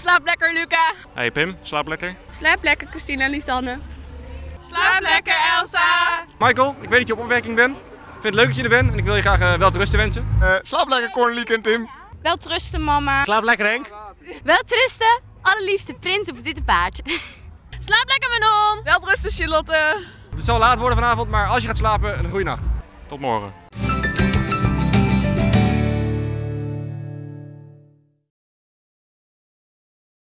Slaap lekker, Luca. Hey Pim, slaap lekker. Slaap lekker, Christina Lisanne. Slaap lekker, Elsa. Michael, ik weet dat je op opwerking bent. Ik vind het leuk dat je er bent en ik wil je graag uh, wel te rusten wensen. Uh, slaap lekker Corneliek en Tim. Wel trusten, mama. Slaap lekker Henk. Wel trusten, allerliefste prins op het witte paard. Slaap lekker, Manon. Wel rusten, Charlotte. Het zal laat worden vanavond, maar als je gaat slapen, een goede nacht. Tot morgen.